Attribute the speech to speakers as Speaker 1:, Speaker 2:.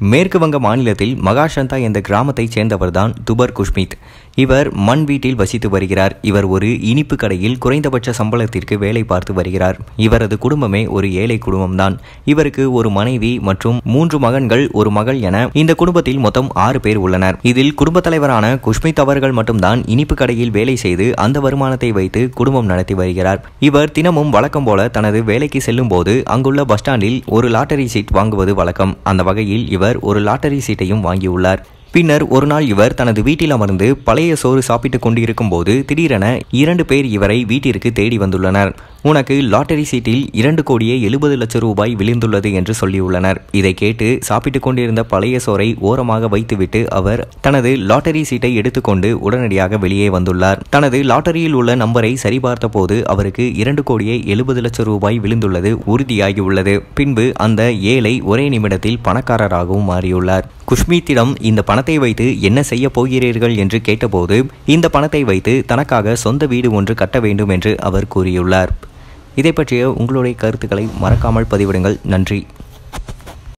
Speaker 1: மேற்கு வங்க மாநிலத்தில் மகாஷந்தா என்ற கிராமத்தைச் சேர்ந்தவர்தான் துபர் குஷ்மித். இவர் மண் வீட்டில் வசித்து வருகிறார். இவர் ஒரு இனிப்பு கடையில் குறைந்தபட்ச சம்பளத்திற்கு வேலை பார்த்து வருகிறார். இவரது குடும்பமே ஒரு ஏழை குடும்பம்தான். இவருக்கு ஒரு மனைவி மற்றும் மூன்று மகன்கள் ஒரு மகள் என இந்த குடும்பத்தில் மொத்தம் ஆறு பேர் உள்ளனர். இதில் குடும்ப தலைவரான குஷ்மித் அவர்கள் மட்டும்தான் இனிப்பு கடையில் வேலை செய்து அந்த வருமானத்தை வைத்து குடும்பம் நடத்தி வருகிறார். இவர் தினமும் வழக்கம் போல தனது வேலைக்கு செல்லும் போது அங்குள்ள பஸ் ஸ்டாண்டில் ஒரு லாட்டரி சீட் வாங்குவது வழக்கம். அந்த வகையில் இவர் ஒரு லாட்டரி சீட்டையும் வாங்கியுள்ளார். பின்னர் ஒரு நாள் இவர் தனது வீட்டில் அமர்ந்து பழைய சோறு சாப்பிட்டுக் கொண்டிருக்கும் போது திடீரென இரண்டு பேர் இவரை வீட்டிற்கு தேடி வந்துள்ளனர். உனக்கு லாட்டரி சீட்டில் இரண்டு கோடியே எழுபது லட்சம் ரூபாய் விழுந்துள்ளது என்று சொல்லியுள்ளனர். இதை கேட்டு சாப்பிட்டுக் கொண்டிருந்த பழைய சோறை ஓரமாக வைத்துவிட்டு அவர் தனது லாட்டரி சீட்டை எடுத்துக்கொண்டு உடனடியாக வெளியே வந்துள்ளார். தனது லாட்டரியில் உள்ள நம்பரை சரிபார்த்த போது அவருக்கு இரண்டு கோடியே எழுபது லட்சம் ரூபாய் விழுந்துள்ளது உறுதியாகியுள்ளது. பின்பு அந்த ஏழை ஒரே நிமிடத்தில் பணக்காரராகவும் மாறியுள்ளார். குஷ்மீத்திடம் இந்த பணத்தை வைத்து என்ன செய்ய போகிறீர்கள் என்று கேட்டபோது இந்த பணத்தை வைத்து தனக்காக சொந்த வீடு ஒன்று கட்ட வேண்டும் என்று அவர் கூறியுள்ளார். இதை பற்றிய உங்களுடைய கருத்துக்களை மறக்காமல் பதிவிடுங்கள். நன்றி.